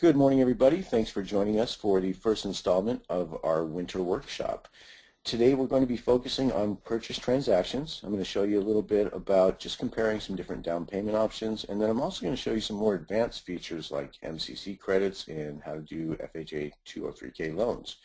Good morning, everybody. Thanks for joining us for the first installment of our winter workshop. Today we're going to be focusing on purchase transactions. I'm going to show you a little bit about just comparing some different down payment options and then I'm also going to show you some more advanced features like MCC credits and how to do FHA 203K loans.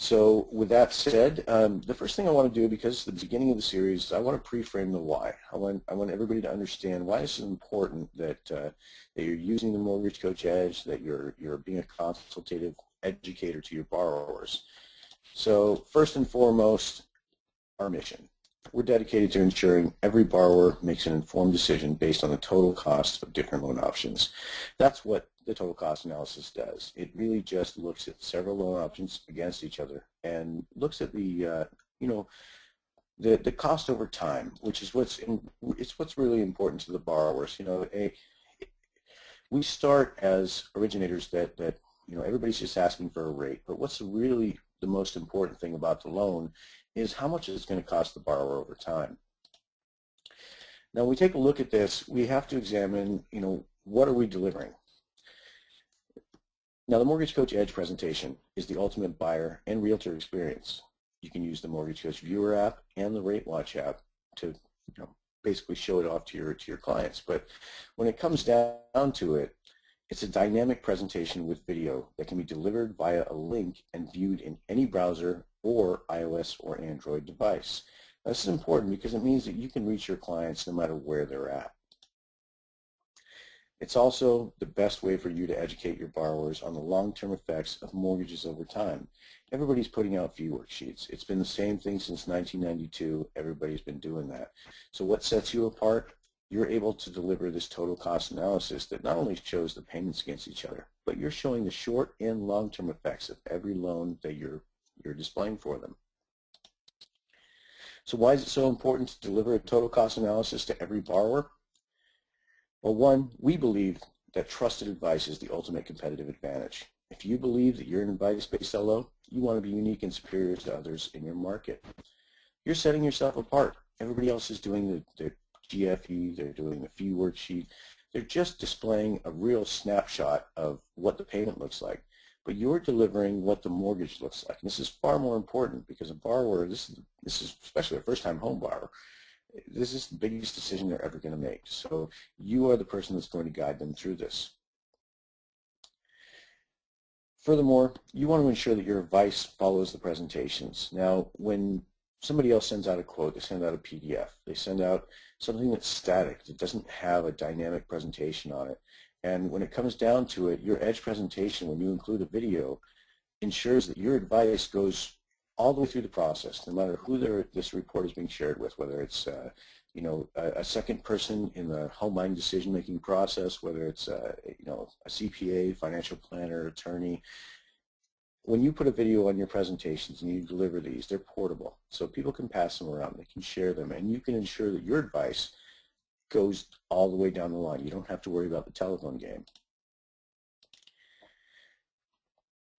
So with that said, um, the first thing I want to do, because it's the beginning of the series, I want to pre-frame the why. I want, I want everybody to understand why it's important that, uh, that you're using the Mortgage Coach Edge, that you're, you're being a consultative educator to your borrowers. So first and foremost, our mission. We're dedicated to ensuring every borrower makes an informed decision based on the total cost of different loan options. That's what the total cost analysis does. It really just looks at several loan options against each other and looks at the, uh, you know, the, the cost over time, which is what's in, it's what's really important to the borrowers. You know, a, we start as originators that, that, you know, everybody's just asking for a rate, but what's really the most important thing about the loan is how much it's going to cost the borrower over time. Now, when we take a look at this, we have to examine, you know, what are we delivering? Now, the Mortgage Coach Edge presentation is the ultimate buyer and realtor experience. You can use the Mortgage Coach Viewer app and the Rate Watch app to you know, basically show it off to your, to your clients. But when it comes down to it, it's a dynamic presentation with video that can be delivered via a link and viewed in any browser or iOS or Android device. Now, this is important because it means that you can reach your clients no matter where they're at. It's also the best way for you to educate your borrowers on the long-term effects of mortgages over time. Everybody's putting out fee worksheets. It's been the same thing since 1992. Everybody's been doing that. So what sets you apart? You're able to deliver this total cost analysis that not only shows the payments against each other, but you're showing the short and long-term effects of every loan that you're, you're displaying for them. So why is it so important to deliver a total cost analysis to every borrower? Well, one, we believe that trusted advice is the ultimate competitive advantage. If you believe that you're an advice-based LO, you want to be unique and superior to others in your market. You're setting yourself apart. Everybody else is doing the, the GFE, they're doing a fee worksheet. They're just displaying a real snapshot of what the payment looks like. But you're delivering what the mortgage looks like. And this is far more important because a borrower, this is, this is especially a first-time home borrower, this is the biggest decision they're ever going to make. So you are the person that's going to guide them through this. Furthermore, you want to ensure that your advice follows the presentations. Now, when somebody else sends out a quote, they send out a PDF, they send out something that's static, that doesn't have a dynamic presentation on it. And when it comes down to it, your edge presentation, when you include a video, ensures that your advice goes all the way through the process, no matter who this report is being shared with, whether it's uh, you know a, a, second person in the home buying decision-making process, whether it's uh, you know a CPA, financial planner, attorney. When you put a video on your presentations and you deliver these, they're portable, so people can pass them around, they can share them, and you can ensure that your advice goes all the way down the line. You don't have to worry about the telephone game.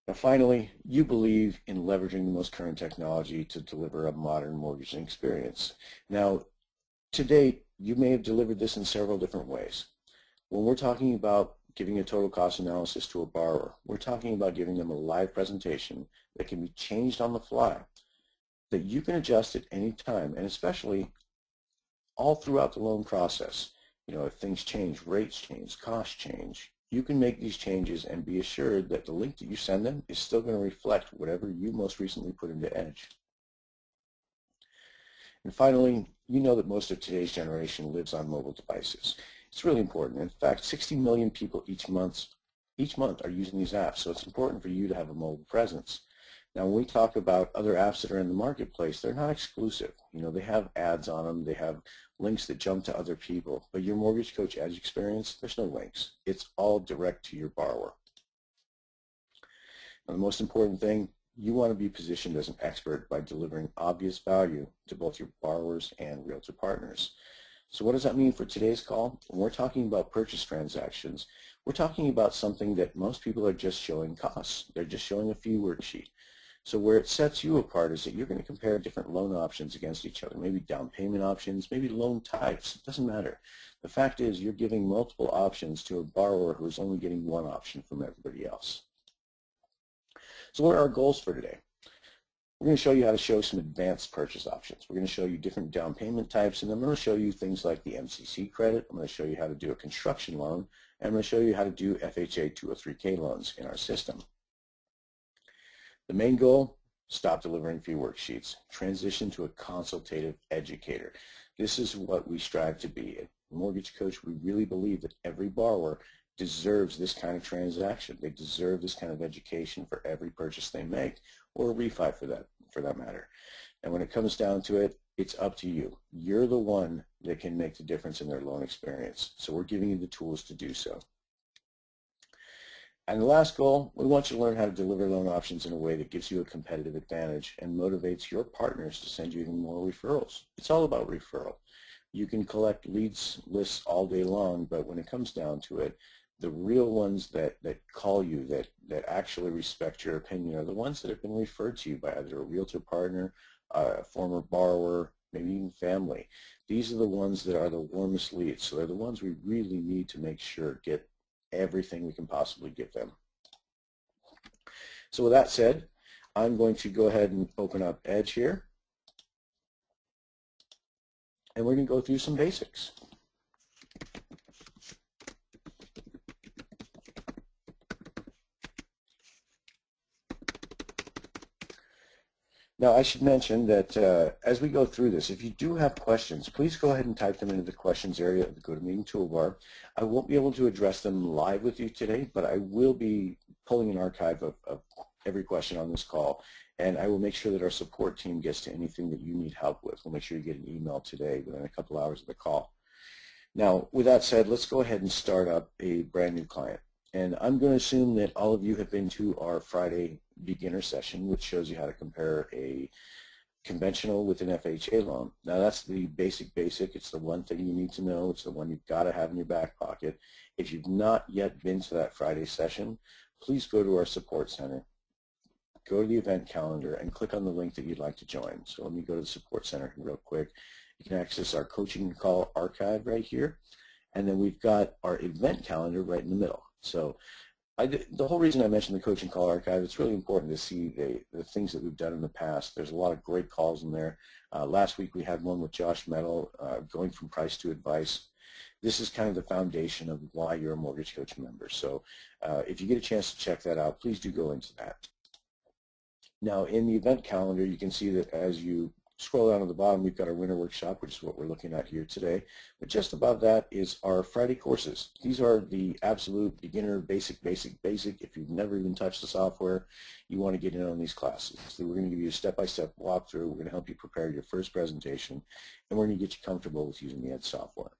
Now finally, you believe in leveraging the most current technology to deliver a modern mortgaging experience. Now, to date, you may have delivered this in several different ways. When we're talking about giving a total cost analysis to a borrower, we're talking about giving them a live presentation that can be changed on the fly, that you can adjust at any time, and especially all throughout the loan process. You know, if things change, rates change, costs change, you can make these changes and be assured that the link that you send them is still going to reflect whatever you most recently put into Edge. And finally, you know that most of today's generation lives on mobile devices. It's really important. In fact, 60 million people each month, each month are using these apps, so it's important for you to have a mobile presence. Now, when we talk about other apps that are in the marketplace, they're not exclusive. You know, they have ads on them. They have links that jump to other people. But your Mortgage Coach Edge experience, there's no links. It's all direct to your borrower. Now, the most important thing, you want to be positioned as an expert by delivering obvious value to both your borrowers and realtor partners. So what does that mean for today's call? When we're talking about purchase transactions, we're talking about something that most people are just showing costs. They're just showing a fee worksheet. So where it sets you apart is that you're going to compare different loan options against each other, maybe down payment options, maybe loan types. It doesn't matter. The fact is you're giving multiple options to a borrower who is only getting one option from everybody else. So what are our goals for today? We're going to show you how to show some advanced purchase options. We're going to show you different down payment types, and I'm going to show you things like the MCC credit. I'm going to show you how to do a construction loan, and I'm going to show you how to do FHA 203K loans in our system. The main goal, stop delivering fee worksheets. Transition to a consultative educator. This is what we strive to be. At Mortgage Coach, we really believe that every borrower deserves this kind of transaction. They deserve this kind of education for every purchase they make or refi for that, for that matter. And when it comes down to it, it's up to you. You're the one that can make the difference in their loan experience. So we're giving you the tools to do so. And the last goal, we want you to learn how to deliver loan options in a way that gives you a competitive advantage and motivates your partners to send you even more referrals. It's all about referral. You can collect leads lists all day long, but when it comes down to it, the real ones that, that call you, that, that actually respect your opinion are the ones that have been referred to you by either a realtor partner, a former borrower, maybe even family. These are the ones that are the warmest leads. So they're the ones we really need to make sure get everything we can possibly give them. So with that said, I'm going to go ahead and open up Edge here. And we're going to go through some basics. Now, I should mention that uh, as we go through this, if you do have questions, please go ahead and type them into the questions area of the GoToMeeting toolbar. I won't be able to address them live with you today, but I will be pulling an archive of, of every question on this call, and I will make sure that our support team gets to anything that you need help with. We'll make sure you get an email today within a couple hours of the call. Now, with that said, let's go ahead and start up a brand new client. And I'm going to assume that all of you have been to our Friday beginner session, which shows you how to compare a conventional with an FHA loan. Now that's the basic basic. It's the one thing you need to know. It's the one you've got to have in your back pocket. If you've not yet been to that Friday session, please go to our support center. Go to the event calendar and click on the link that you'd like to join. So let me go to the support center real quick. You can access our coaching call archive right here. And then we've got our event calendar right in the middle. So I, the whole reason I mentioned the coaching call archive, it's really important to see the, the things that we've done in the past. There's a lot of great calls in there. Uh, last week we had one with Josh Mettle, uh, going from price to advice. This is kind of the foundation of why you're a Mortgage Coach member. So uh, if you get a chance to check that out, please do go into that. Now in the event calendar, you can see that as you Scroll down to the bottom, we've got our winter workshop, which is what we're looking at here today. But just above that is our Friday courses. These are the absolute beginner, basic, basic, basic. If you've never even touched the software, you want to get in on these classes. So we're going to give you a step-by-step -step walkthrough. We're going to help you prepare your first presentation, and we're going to get you comfortable with using the Edge software.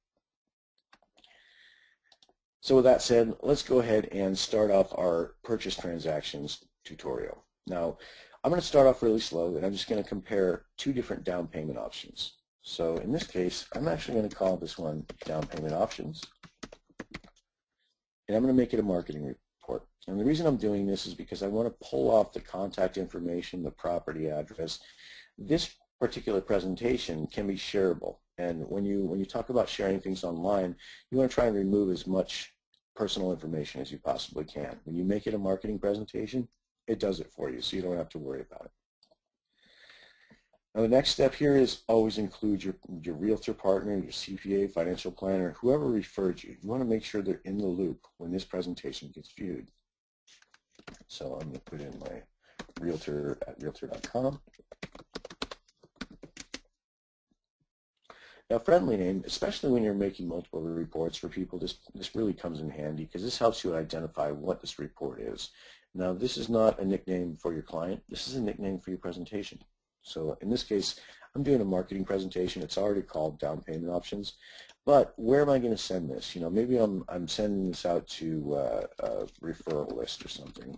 So with that said, let's go ahead and start off our purchase transactions tutorial. Now, I'm going to start off really slow and I'm just going to compare two different down payment options. So in this case, I'm actually going to call this one down payment options. And I'm going to make it a marketing report. And the reason I'm doing this is because I want to pull off the contact information, the property address. This particular presentation can be shareable. And when you, when you talk about sharing things online, you want to try and remove as much personal information as you possibly can. When you make it a marketing presentation, it does it for you, so you don't have to worry about it. Now the next step here is always include your, your realtor partner, your CPA, financial planner, whoever referred you. You want to make sure they're in the loop when this presentation gets viewed. So I'm going to put in my realtor at realtor.com. Now, friendly name, especially when you're making multiple reports for people, this, this really comes in handy because this helps you identify what this report is. Now, this is not a nickname for your client. This is a nickname for your presentation. So in this case, I'm doing a marketing presentation. It's already called down payment options. But where am I going to send this? You know, maybe I'm, I'm sending this out to uh, a referral list or something.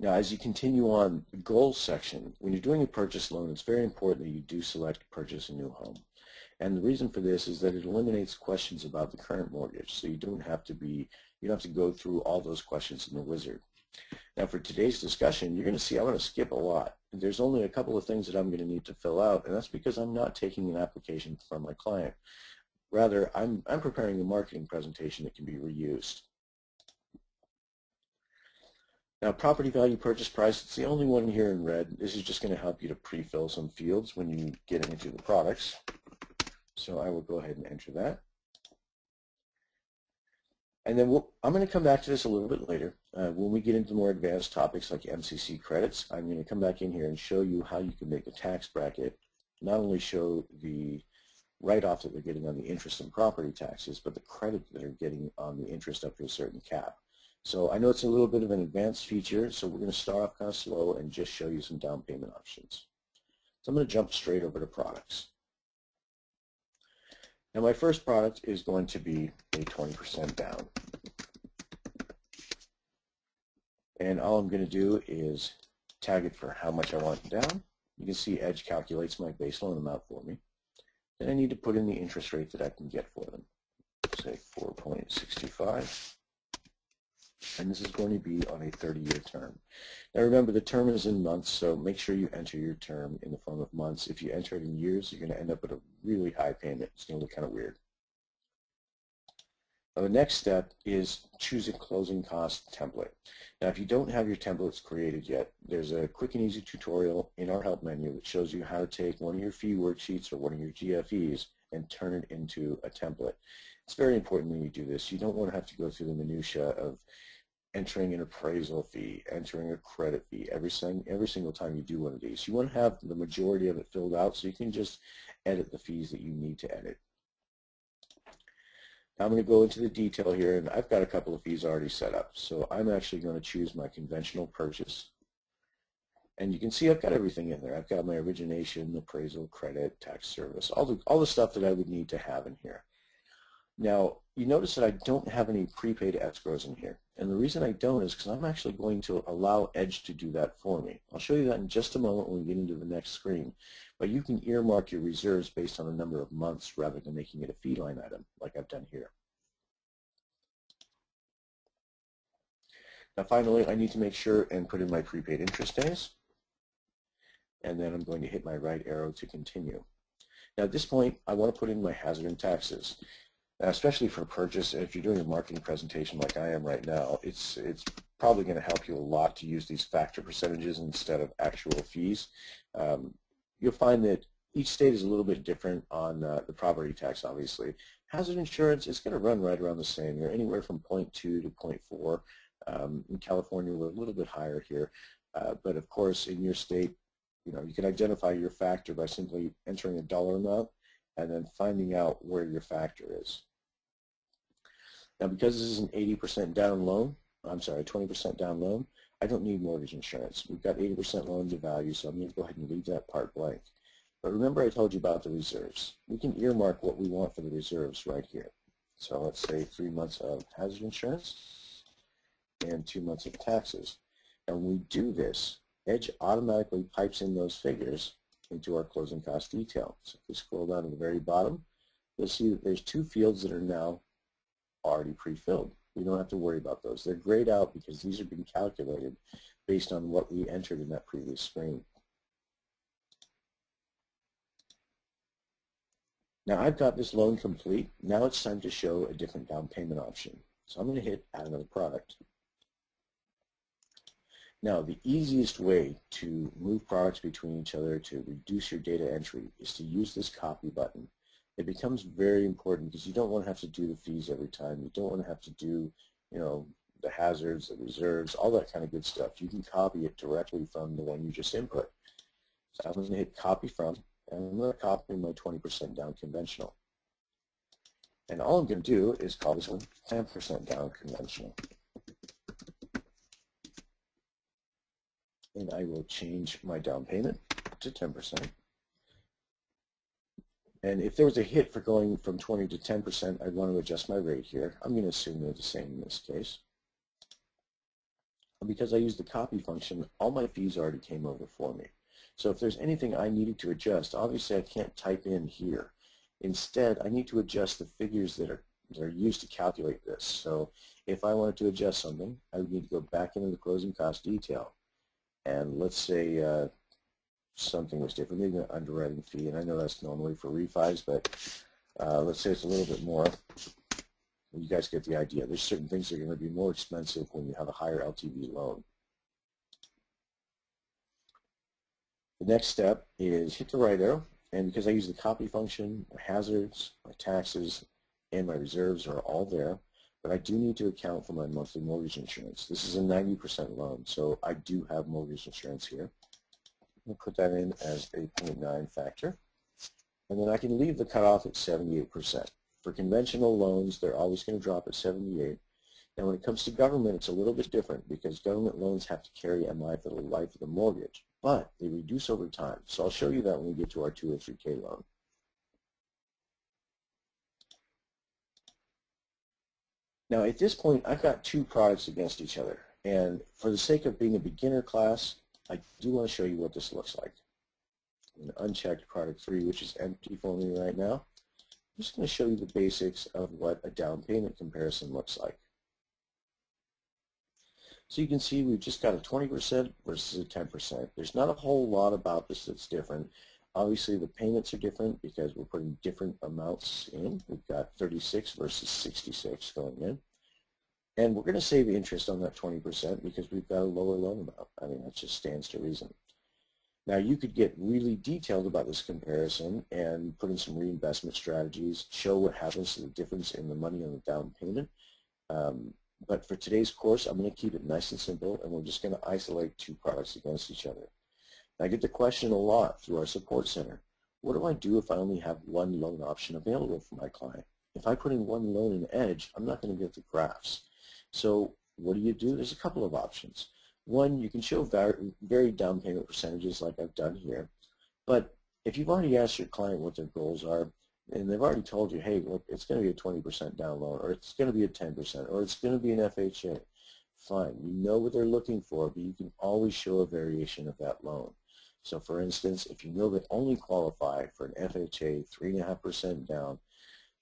Now, as you continue on the goals section, when you're doing a purchase loan, it's very important that you do select purchase a new home. And the reason for this is that it eliminates questions about the current mortgage. So you don't have to be, you don't have to go through all those questions in the wizard. Now for today's discussion, you're going to see I'm going to skip a lot. There's only a couple of things that I'm going to need to fill out, and that's because I'm not taking an application from my client. Rather, I'm, I'm preparing a marketing presentation that can be reused. Now, property value purchase price, it's the only one here in red. This is just going to help you to pre-fill some fields when you get into the products. So I will go ahead and enter that. And then we'll, I'm going to come back to this a little bit later. Uh, when we get into more advanced topics like MCC credits, I'm going to come back in here and show you how you can make a tax bracket, not only show the write-off that they're getting on the interest and property taxes, but the credit that they're getting on the interest up to a certain cap. So I know it's a little bit of an advanced feature, so we're going to start off kind of slow and just show you some down payment options. So I'm going to jump straight over to products. Now my first product is going to be a 20% down. And all I'm going to do is tag it for how much I want down. You can see Edge calculates my base loan amount for me. Then I need to put in the interest rate that I can get for them. Say 4.65 and this is going to be on a 30-year term. Now remember, the term is in months, so make sure you enter your term in the form of months. If you enter it in years, you're going to end up with a really high payment. It's going to look kind of weird. Now the next step is choose a closing cost template. Now if you don't have your templates created yet, there's a quick and easy tutorial in our help menu that shows you how to take one of your fee worksheets or one of your GFEs and turn it into a template. It's very important when you do this. You don't want to have to go through the minutia of entering an appraisal fee, entering a credit fee every, every single time you do one of these. You want to have the majority of it filled out so you can just edit the fees that you need to edit. Now I'm going to go into the detail here, and I've got a couple of fees already set up. So I'm actually going to choose my conventional purchase. And you can see I've got everything in there. I've got my origination, appraisal, credit, tax service, all the, all the stuff that I would need to have in here. Now, you notice that I don't have any prepaid escrows in here. And the reason I don't is because I'm actually going to allow Edge to do that for me. I'll show you that in just a moment when we get into the next screen. But you can earmark your reserves based on a number of months rather than making it a fee line item like I've done here. Now finally, I need to make sure and put in my prepaid interest days. And then I'm going to hit my right arrow to continue. Now at this point, I want to put in my hazard and taxes especially for purchase. If you're doing a marketing presentation like I am right now, it's it's probably going to help you a lot to use these factor percentages instead of actual fees. Um, you'll find that each state is a little bit different on uh, the property tax, obviously. Hazard insurance is going to run right around the same. You're anywhere from 0.2 to 0.4. Um, in California, we're a little bit higher here. Uh, but of course, in your state, you know, you can identify your factor by simply entering a dollar amount and then finding out where your factor is. Now because this is an 80% down loan, I'm sorry, 20% down loan, I don't need mortgage insurance. We've got 80% loan to value, so I'm going to go ahead and leave that part blank. But remember I told you about the reserves. We can earmark what we want for the reserves right here. So let's say three months of hazard insurance and two months of taxes. And when we do this, Edge automatically pipes in those figures into our closing cost detail. So if we scroll down to the very bottom, you'll see that there's two fields that are now already pre-filled. We don't have to worry about those. They're grayed out because these are being calculated based on what we entered in that previous screen. Now I've got this loan complete. Now it's time to show a different down payment option. So I'm going to hit add another product. Now the easiest way to move products between each other to reduce your data entry is to use this copy button it becomes very important because you don't want to have to do the fees every time. You don't want to have to do, you know, the hazards, the reserves, all that kind of good stuff. You can copy it directly from the one you just input. So I'm going to hit copy from, and I'm going to copy my 20% down conventional. And all I'm going to do is call this one 10% down conventional. And I will change my down payment to 10%. And if there was a hit for going from 20 to 10%, I'd want to adjust my rate here. I'm going to assume they're the same in this case. Because I used the copy function, all my fees already came over for me. So if there's anything I needed to adjust, obviously I can't type in here. Instead, I need to adjust the figures that are, that are used to calculate this. So if I wanted to adjust something, I would need to go back into the closing cost detail. And let's say uh, something was different, maybe an underwriting fee, and I know that's normally for refis, but uh, let's say it's a little bit more. You guys get the idea. There's certain things that are going to be more expensive when you have a higher LTV loan. The next step is hit the right arrow, and because I use the copy function, my hazards, my taxes, and my reserves are all there, but I do need to account for my monthly mortgage insurance. This is a 90% loan, so I do have mortgage insurance here. Put that in as a 0.9 factor. And then I can leave the cutoff at 78%. For conventional loans, they're always going to drop at 78. Now when it comes to government, it's a little bit different because government loans have to carry MI for the life of the mortgage, but they reduce over time. So I'll show you that when we get to our 203K loan. Now at this point, I've got two products against each other. And for the sake of being a beginner class, I do want to show you what this looks like. An unchecked product 3, which is empty for me right now. I'm just going to show you the basics of what a down payment comparison looks like. So you can see we've just got a 20% versus a 10%. There's not a whole lot about this that's different. Obviously the payments are different because we're putting different amounts in. We've got 36 versus 66 going in. And we're going to save interest on that 20% because we've got a lower loan amount. I mean, that just stands to reason. Now you could get really detailed about this comparison and put in some reinvestment strategies, show what happens to the difference in the money on the down payment. Um, but for today's course, I'm going to keep it nice and simple, and we're just going to isolate two products against each other. I get the question a lot through our support center. What do I do if I only have one loan option available for my client? If I put in one loan in Edge, I'm not going to get the graphs. So what do you do? There's a couple of options. One, you can show very down payment percentages like I've done here. But if you've already asked your client what their goals are, and they've already told you, hey, look, it's going to be a 20% down loan, or it's going to be a 10%, or it's going to be an FHA. Fine, you know what they're looking for, but you can always show a variation of that loan. So for instance, if you know they only qualify for an FHA 3.5% down,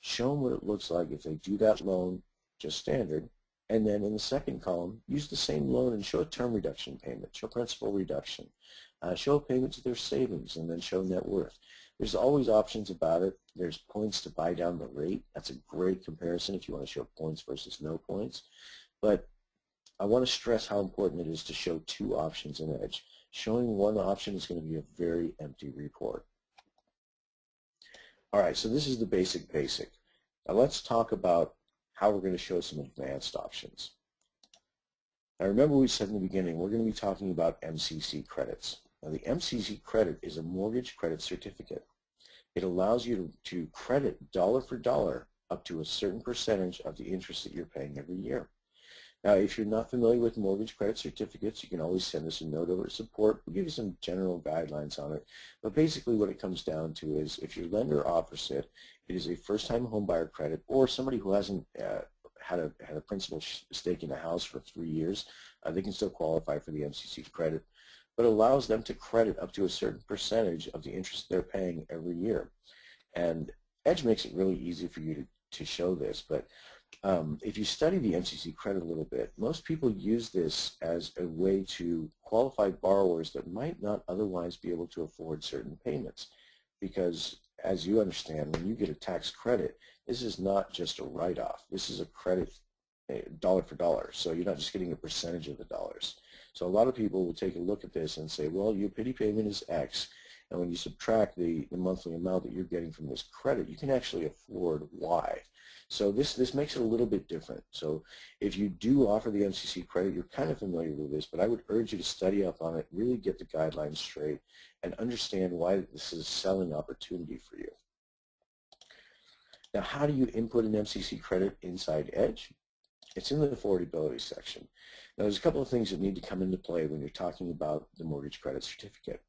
show them what it looks like if they do that loan, just standard, and then in the second column, use the same loan and show a term reduction payment, show principal reduction, uh, show a payment to their savings, and then show net worth. There's always options about it. There's points to buy down the rate. That's a great comparison if you want to show points versus no points. But I want to stress how important it is to show two options in Edge. Showing one option is going to be a very empty report. All right, so this is the basic basic. Now let's talk about how we're going to show some advanced options. Now remember we said in the beginning, we're going to be talking about MCC credits. Now the MCC credit is a mortgage credit certificate. It allows you to, to credit dollar for dollar up to a certain percentage of the interest that you're paying every year. Now, if you're not familiar with mortgage credit certificates, you can always send us a note over support. We'll give you some general guidelines on it. But basically what it comes down to is if your lender offers it, it is a first-time homebuyer credit or somebody who hasn't uh, had a had a principal stake in a house for three years, uh, they can still qualify for the MCC credit, but it allows them to credit up to a certain percentage of the interest they're paying every year. And Edge makes it really easy for you to, to show this, but um, if you study the MCC credit a little bit, most people use this as a way to qualify borrowers that might not otherwise be able to afford certain payments. Because as you understand, when you get a tax credit, this is not just a write-off. This is a credit eh, dollar for dollar. So you're not just getting a percentage of the dollars. So a lot of people will take a look at this and say, well, your PITI payment is X. And when you subtract the, the monthly amount that you're getting from this credit, you can actually afford Y. So this, this makes it a little bit different. So if you do offer the MCC credit, you're kind of familiar with this, but I would urge you to study up on it, really get the guidelines straight, and understand why this is a selling opportunity for you. Now, how do you input an MCC credit inside Edge? It's in the affordability section. Now, there's a couple of things that need to come into play when you're talking about the mortgage credit certificate.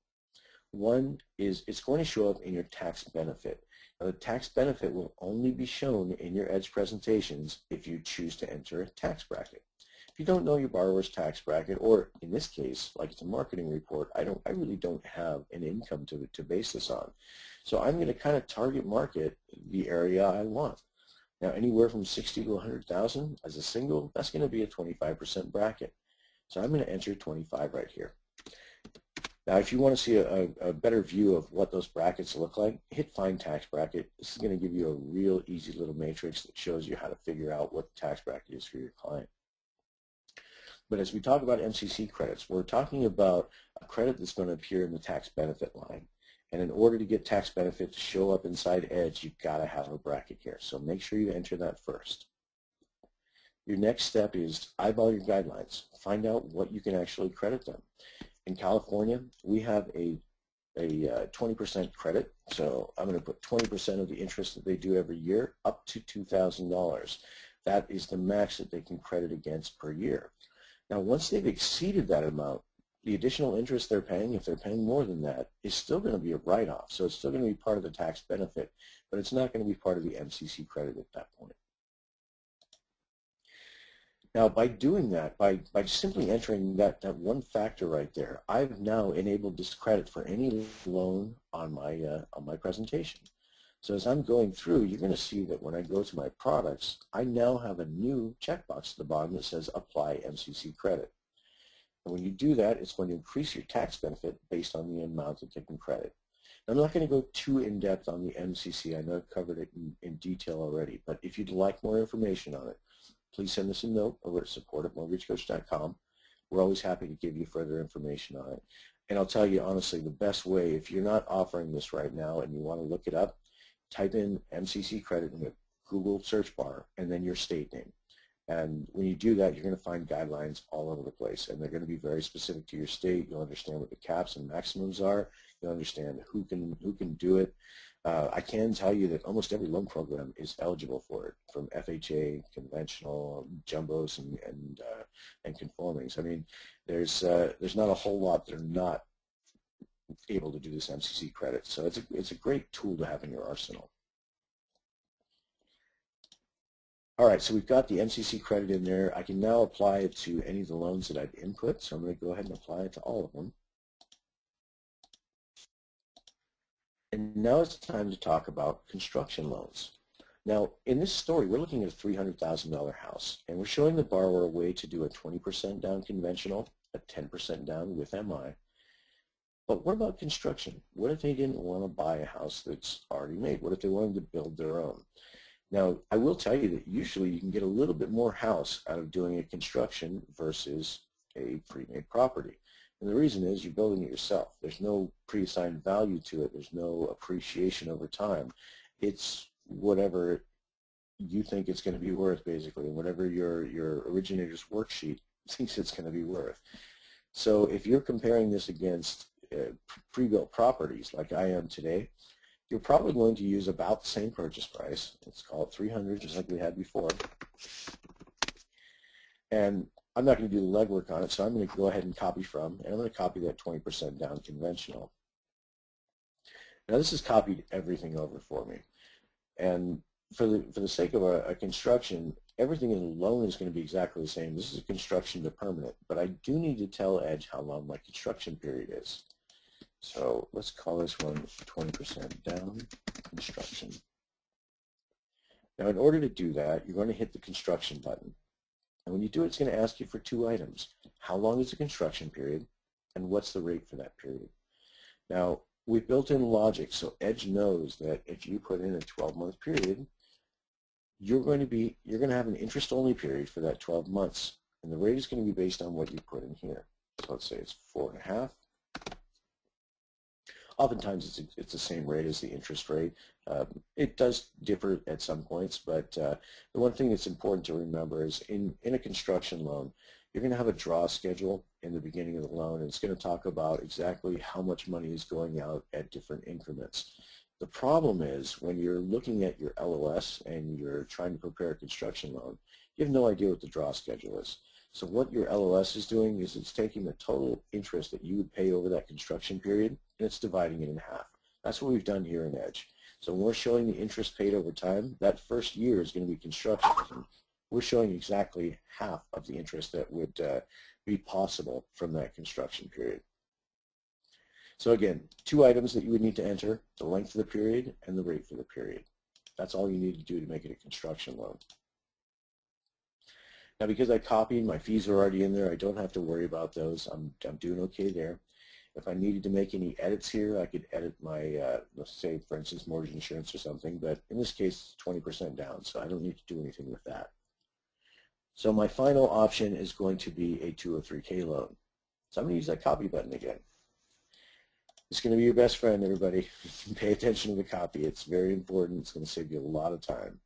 One is it's going to show up in your tax benefit. Now, the tax benefit will only be shown in your EDGE presentations if you choose to enter a tax bracket. If you don't know your borrower's tax bracket, or in this case, like it's a marketing report, I don't, I really don't have an income to, to base this on. So I'm going to kind of target market the area I want. Now anywhere from 60 to 100,000 as a single, that's going to be a 25% bracket. So I'm going to enter 25 right here. Now, if you want to see a, a, better view of what those brackets look like, hit Find Tax Bracket. This is going to give you a real easy little matrix that shows you how to figure out what the tax bracket is for your client. But as we talk about MCC credits, we're talking about a credit that's going to appear in the tax benefit line. And in order to get tax benefit to show up inside EDGE, you've got to have a bracket here. So make sure you enter that first. Your next step is eyeball your guidelines. Find out what you can actually credit them in California, we have a a 20% uh, credit. So I'm going to put 20% of the interest that they do every year up to $2,000. That is the max that they can credit against per year. Now, once they've exceeded that amount, the additional interest they're paying, if they're paying more than that, is still going to be a write-off. So it's still going to be part of the tax benefit, but it's not going to be part of the MCC credit at that point. Now, by doing that, by, by simply entering that, that one factor right there, I've now enabled this credit for any loan on my, uh, on my presentation. So as I'm going through, you're going to see that when I go to my products, I now have a new checkbox at the bottom that says Apply MCC Credit. And when you do that, it's going to increase your tax benefit based on the amount they can credit. I'm not going to go too in-depth on the MCC. I know I've covered it in, in detail already, but if you'd like more information on it, please send us a note over at support at mortgagecoach.com. We're always happy to give you further information on it. And I'll tell you honestly, the best way, if you're not offering this right now and you want to look it up, type in MCC credit in the Google search bar and then your state name. And when you do that, you're going to find guidelines all over the place, and they're going to be very specific to your state. You'll understand what the caps and maximums are. You'll understand who can who can do it. Uh, I can tell you that almost every loan program is eligible for it, from FHA, conventional, jumbos, and and, uh, and conformings. I mean, there's uh, there's not a whole lot that are not able to do this MCC credit. So it's a it's a great tool to have in your arsenal. All right, so we've got the MCC credit in there. I can now apply it to any of the loans that I've input. So I'm going to go ahead and apply it to all of them. And now it's time to talk about construction loans. Now, in this story, we're looking at a $300,000 house, and we're showing the borrower a way to do a 20% down conventional, a 10% down with MI. But what about construction? What if they didn't want to buy a house that's already made? What if they wanted to build their own? Now, I will tell you that usually you can get a little bit more house out of doing a construction versus a pre-made property. And the reason is you're building it yourself. There's no pre-assigned value to it. There's no appreciation over time. It's whatever you think it's going to be worth, basically, whatever your, your originator's worksheet thinks it's going to be worth. So if you're comparing this against uh, pre-built properties like I am today, you're probably going to use about the same purchase price. Let's call it 300 just like we had before. And I'm not going to do the legwork on it, so I'm going to go ahead and copy from, and I'm going to copy that 20% down conventional. Now this has copied everything over for me. And for the, for the sake of a, a construction, everything in loan is going to be exactly the same. This is a construction to permanent, but I do need to tell Edge how long my construction period is. So let's call this one 20% down construction. Now in order to do that, you're going to hit the construction button. And when you do it, it's going to ask you for two items. How long is the construction period, and what's the rate for that period? Now, we've built in logic, so Edge knows that if you put in a 12-month period, you're going to be you're going to have an interest-only period for that 12 months, and the rate is going to be based on what you put in here. So let's say it's four and a half, Oftentimes it's, it's the same rate as the interest rate. Um, it does differ at some points, but uh, the one thing that's important to remember is in, in a construction loan, you're going to have a draw schedule in the beginning of the loan, and it's going to talk about exactly how much money is going out at different increments. The problem is when you're looking at your LOS and you're trying to prepare a construction loan, you have no idea what the draw schedule is. So what your LOS is doing is it's taking the total interest that you would pay over that construction period and it's dividing it in half. That's what we've done here in Edge. So when we're showing the interest paid over time, that first year is going to be construction. we're showing exactly half of the interest that would uh, be possible from that construction period. So again, two items that you would need to enter, the length of the period and the rate for the period. That's all you need to do to make it a construction loan. Now because I copied, my fees are already in there, I don't have to worry about those. I'm, I'm doing okay there. If I needed to make any edits here, I could edit my, uh, let's say, for instance, mortgage insurance or something, but in this case, it's 20% down, so I don't need to do anything with that. So my final option is going to be a 203K loan. So I'm going to use that copy button again. It's going to be your best friend, everybody. Pay attention to the copy. It's very important. It's going to save you a lot of time.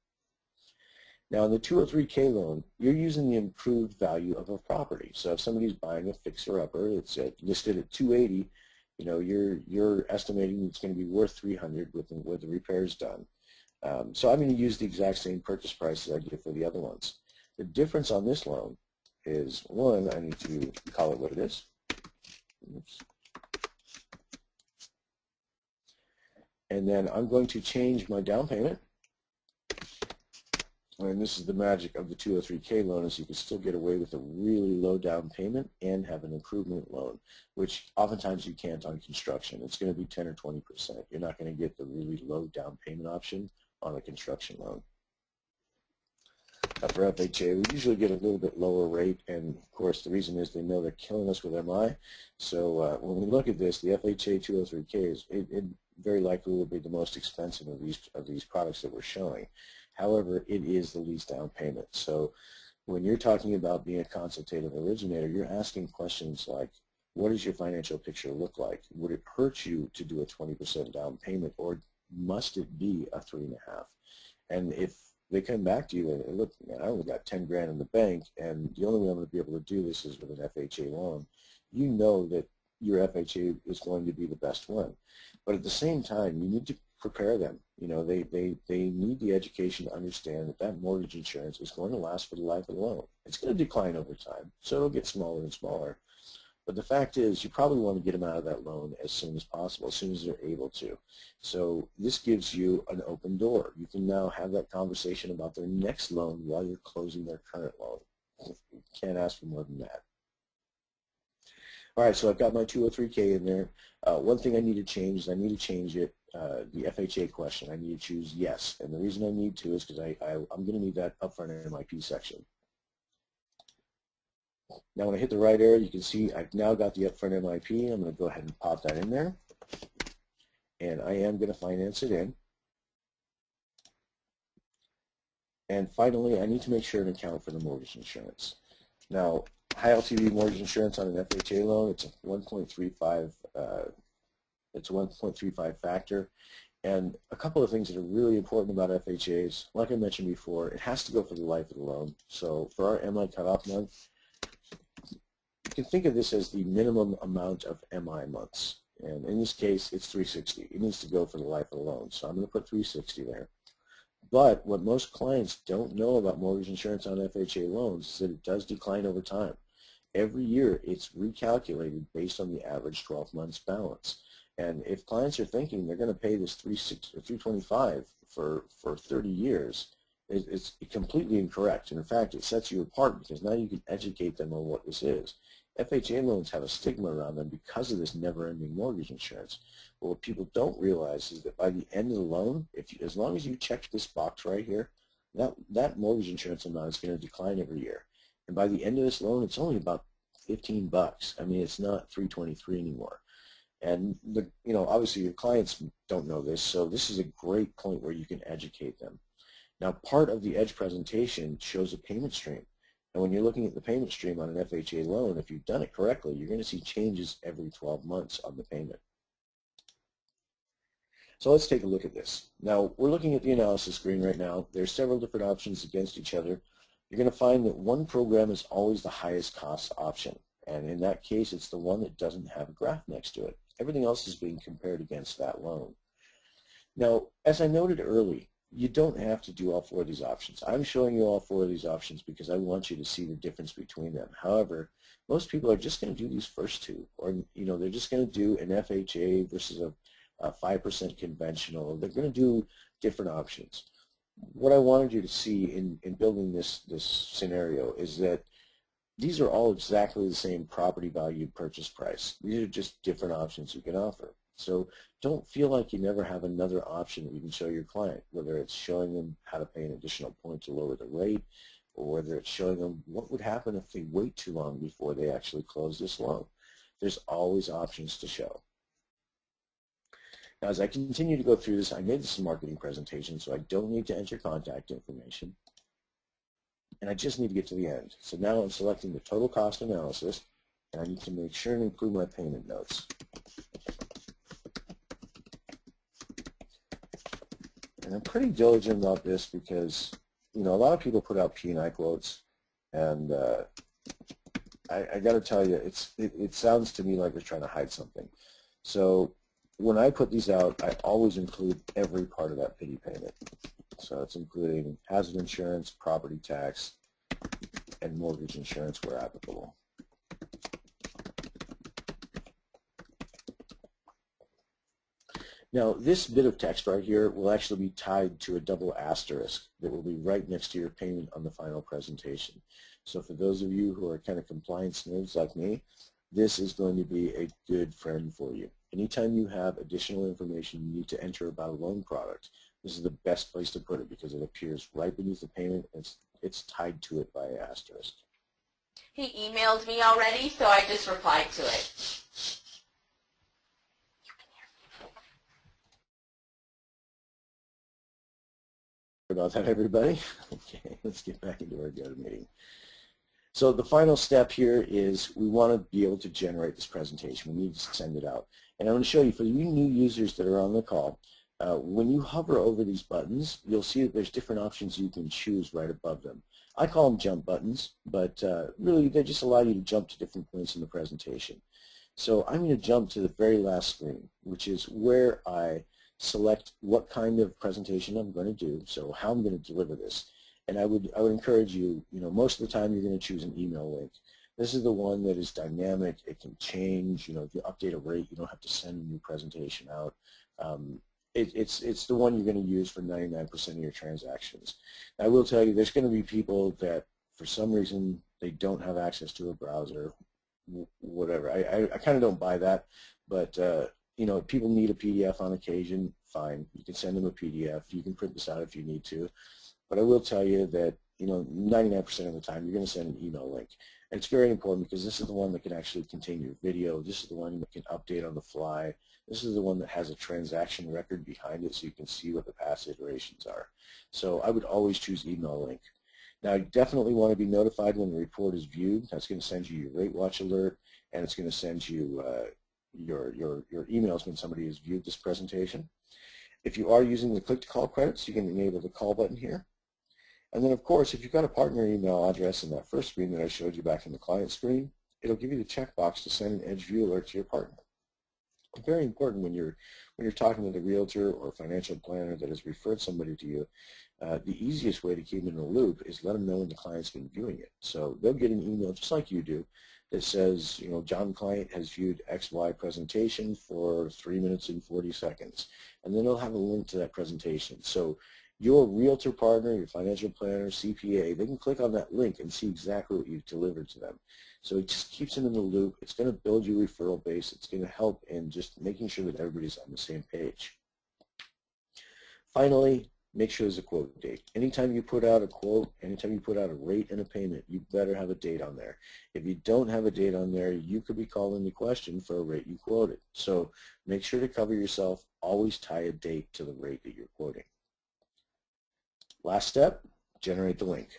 Now, in the 203K loan, you're using the improved value of a property. So if somebody's buying a fixer-upper, it's listed at 280, you know, you're you're estimating it's going to be worth 300 with the, with the repairs done. Um, so I'm going to use the exact same purchase price as I did for the other ones. The difference on this loan is, one, I need to call it what it is. Oops. And then I'm going to change my down payment and this is the magic of the 203K loan is you can still get away with a really low down payment and have an improvement loan, which oftentimes you can't on construction. It's going to be 10 or 20%. You're not going to get the really low down payment option on a construction loan. for FHA, we usually get a little bit lower rate, and of course the reason is they know they're killing us with MI. So uh, when we look at this, the FHA 203K is it, it very likely will be the most expensive of these of these products that we're showing. However, it is the least down payment. So when you're talking about being a consultative originator, you're asking questions like, what does your financial picture look like? Would it hurt you to do a 20% down payment or must it be a three and a half? And if they come back to you and look, man, I only got 10 grand in the bank and the only way I'm going to be able to do this is with an FHA loan, you know that your FHA is going to be the best one. But at the same time, you need to prepare them. You know, they, they, they need the education to understand that that mortgage insurance is going to last for the life of the loan. It's going to decline over time, so it'll get smaller and smaller. But the fact is, you probably want to get them out of that loan as soon as possible, as soon as they're able to. So this gives you an open door. You can now have that conversation about their next loan while you're closing their current loan. You can't ask for more than that. All right, so I've got my 203K in there. Uh, one thing I need to change is I need to change it, uh, the FHA question. I need to choose yes. And the reason I need to is because I, I, I'm going to need that upfront MIP section. Now when I hit the right arrow, you can see I've now got the upfront MIP. I'm going to go ahead and pop that in there. And I am going to finance it in. And finally, I need to make sure and account for the mortgage insurance. Now, high LTV mortgage insurance on an FHA loan, it's a 1.35 uh, it's a 1.35 factor. And a couple of things that are really important about FHAs, like I mentioned before, it has to go for the life of the loan. So for our MI cutoff month, you can think of this as the minimum amount of MI months. And in this case, it's 360. It needs to go for the life of the loan. So I'm going to put 360 there. But what most clients don't know about mortgage insurance on FHA loans is that it does decline over time. Every year it's recalculated based on the average 12 months balance. And if clients are thinking they're going to pay this 325 uh, for, for 30 years, it's completely incorrect. And in fact, it sets you apart because now you can educate them on what this is. FHA loans have a stigma around them because of this never-ending mortgage insurance. But what people don't realize is that by the end of the loan, if you, as long as you check this box right here, that, that mortgage insurance amount is going to decline every year. And by the end of this loan, it's only about 15 bucks. I mean, it's not 323 anymore. And the, you know, obviously your clients don't know this, so this is a great point where you can educate them. Now, part of the EDGE presentation shows a payment stream. And when you're looking at the payment stream on an FHA loan, if you've done it correctly, you're going to see changes every 12 months on the payment. So let's take a look at this. Now, we're looking at the analysis screen right now. There's several different options against each other. You're going to find that one program is always the highest cost option. And in that case, it's the one that doesn't have a graph next to it. Everything else is being compared against that loan. Now, as I noted early, you don't have to do all four of these options. I'm showing you all four of these options because I want you to see the difference between them. However, most people are just going to do these first two, or you know, they're just going to do an FHA versus a 5% conventional. They're going to do different options. what I wanted you to see in, in building this, this scenario is that these are all exactly the same property value purchase price. These are just different options you can offer. So don't feel like you never have another option that you can show your client, whether it's showing them how to pay an additional point to lower the rate, or whether it's showing them what would happen if they wait too long before they actually close this loan. There's always options to show. Now, as I continue to go through this, I made this a marketing presentation, so I don't need to enter contact information. And I just need to get to the end. So now I'm selecting the total cost analysis, and I need to make sure and include my payment notes. And I'm pretty diligent about this because, you know, a lot of people put out P&I quotes, and uh, I, I got to tell you, it's it, it sounds to me like they're trying to hide something. So when I put these out, I always include every part of that PITI payment. So it's including hazard insurance, property tax, and mortgage insurance where applicable. Now, this bit of text right here will actually be tied to a double asterisk that will be right next to your payment on the final presentation. So for those of you who are kind of compliance nerds like me, this is going to be a good friend for you. Anytime you have additional information you need to enter about a loan product, this is the best place to put it because it appears right beneath the payment. It's, it's tied to it by an asterisk. He emailed me already, so I just replied to it. about that, everybody. Okay, let's get back into our GoToMeeting. So the final step here is we want to be able to generate this presentation. We need to send it out. And I'm going to show you, for you new users that are on the call, uh, when you hover over these buttons, you'll see that there's different options you can choose right above them. I call them jump buttons, but uh, really they just allow you to jump to different points in the presentation. So I'm going to jump to the very last screen, which is where I select what kind of presentation I'm going to do, so how I'm going to deliver this. And I would, I would encourage you, you know, most of the time you're going to choose an email link. This is the one that is dynamic. It can change. You know, if you update a rate, you don't have to send a new presentation out. Um, it, it's, it's the one you're going to use for 99% of your transactions. I will tell you, there's going to be people that, for some reason, they don't have access to a browser, whatever. I, I, I kind of don't buy that, but uh, you know, if people need a PDF on occasion, fine. You can send them a PDF. You can print this out if you need to. But I will tell you that, you know, 99% of the time you're going to send an email link. And it's very important because this is the one that can actually contain your video. This is the one that can update on the fly. This is the one that has a transaction record behind it so you can see what the past iterations are. So I would always choose email link. Now, you definitely want to be notified when the report is viewed. That's going to send you your rate watch alert, and it's going to send you uh, your, your, your emails when somebody has viewed this presentation. If you are using the click-to-call credits, you can enable the call button here. And then, of course, if you've got a partner email address in that first screen that I showed you back in the client screen, it'll give you the checkbox to send an Edge View alert to your partner. Very important when you're when you're talking with a realtor or financial planner that has referred somebody to you. Uh, the easiest way to keep them in the loop is let them know when the client's been viewing it. So they'll get an email just like you do that says, you know, John Client has viewed XY presentation for 3 minutes and 40 seconds. And then it'll have a link to that presentation. So your realtor partner, your financial planner, CPA, they can click on that link and see exactly what you've delivered to them. So it just keeps them in the loop. It's going to build your referral base. It's going to help in just making sure that everybody's on the same page. Finally, make sure there's a quote date. Anytime you put out a quote, anytime you put out a rate and a payment, you better have a date on there. If you don't have a date on there, you could be calling the question for a rate you quoted. So make sure to cover yourself. Always tie a date to the rate that you're quoting. Last step, generate the link.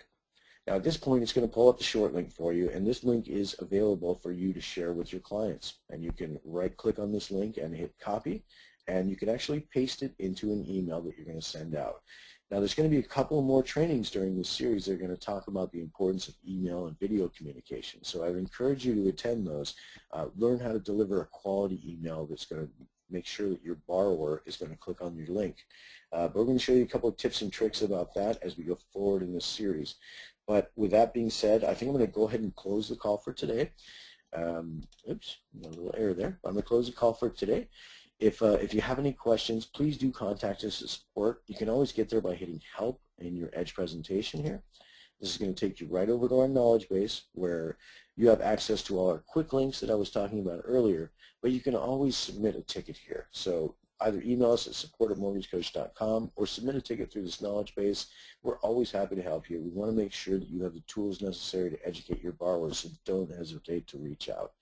Now at this point, it's going to pull up the short link for you, and this link is available for you to share with your clients. And you can right-click on this link and hit copy, and you can actually paste it into an email that you're going to send out. Now there's going to be a couple more trainings during this series that are going to talk about the importance of email and video communication. So I would encourage you to attend those. Uh, learn how to deliver a quality email that's going to make sure that your borrower is going to click on your link. Uh, but we're going to show you a couple of tips and tricks about that as we go forward in this series. But with that being said, I think I'm going to go ahead and close the call for today. Um, oops, a little error there. I'm going to close the call for today. If, uh, if you have any questions, please do contact us at support. You can always get there by hitting help in your Edge presentation here. This is going to take you right over to our knowledge base where you have access to all our quick links that I was talking about earlier, but you can always submit a ticket here. So either email us at support at mortgagecoach.com or submit a ticket through this knowledge base. We're always happy to help you. We want to make sure that you have the tools necessary to educate your borrowers, so don't hesitate to reach out.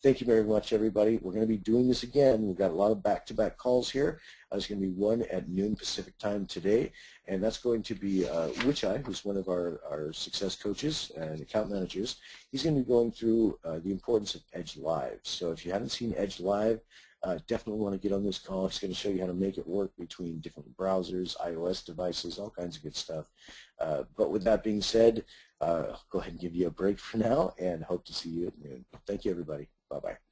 Thank you very much, everybody. We're going to be doing this again. We've got a lot of back-to-back -back calls here. Uh, there's going to be one at noon Pacific time today, and that's going to be uh, Wichai, who's one of our, our success coaches and account managers. He's going to be going through uh, the importance of Edge Live. So if you haven't seen Edge Live, uh, definitely want to get on this call. It's going to show you how to make it work between different browsers, iOS devices, all kinds of good stuff. Uh, but with that being said, uh, I'll go ahead and give you a break for now and hope to see you at noon. Thank you, everybody. Bye-bye.